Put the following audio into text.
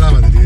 la batería.